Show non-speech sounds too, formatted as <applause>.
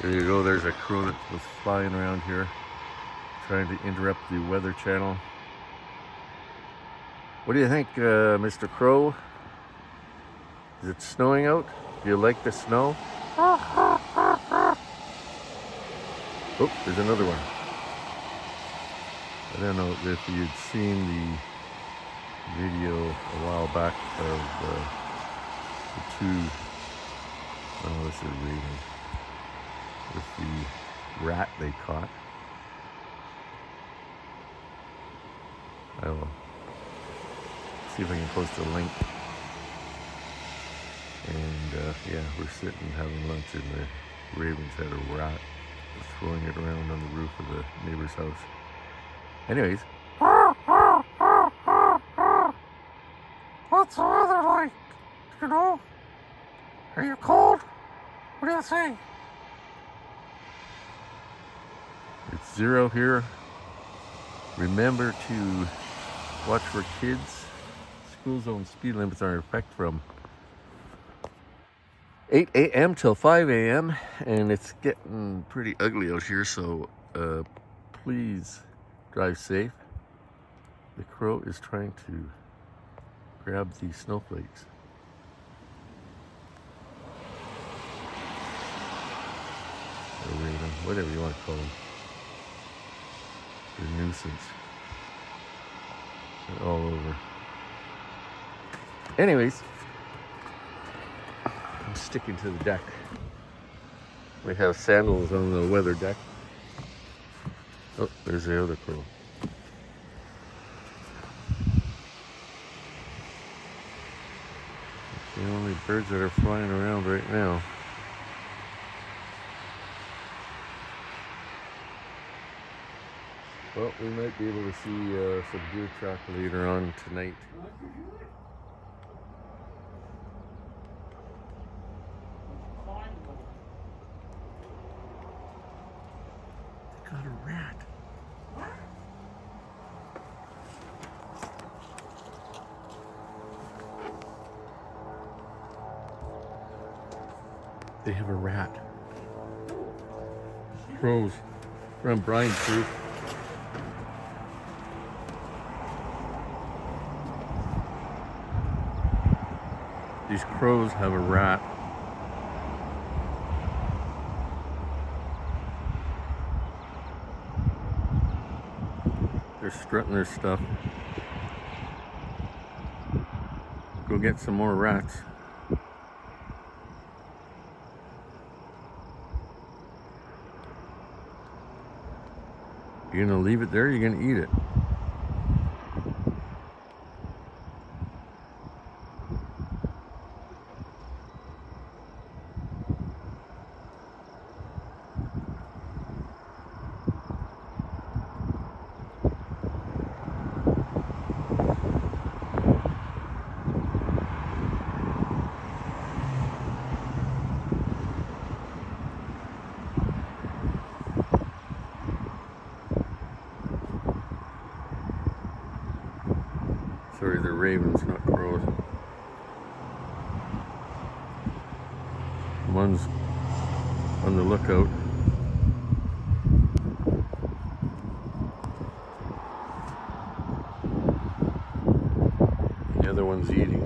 There you go, there's a crow that was flying around here trying to interrupt the weather channel. What do you think, uh, Mr. Crow? Is it snowing out? Do you like the snow? <laughs> Oh, there's another one. I don't know if you'd seen the video a while back of uh, the two, oh, this is reading, with the rat they caught. I will see if I can post a link. And uh, yeah, we're sitting having lunch, and the ravens had a rat throwing it around on the roof of the neighbor's house. Anyways, What's the weather like? You know? Are you cold? What do you think? Zero here. Remember to watch for kids. School zone speed limits are in effect from 8 a.m. till 5 a.m. and it's getting pretty ugly out here, so uh, please drive safe. The crow is trying to grab the snowflakes. Or whatever you want to call them. A nuisance. They're all over. Anyways, I'm sticking to the deck. We have sandals on the weather deck. Oh, there's the other. It's the only birds that are flying around right now. Well, we might be able to see uh, some deer track later on tonight. Got a rat. They have a rat. Crows from Brian's group. These crows have a rat. They're strutting their stuff. Go get some more rats. You're gonna leave it there, you're gonna eat it. Sorry, the ravens, not crows. One's on the lookout. The other one's eating.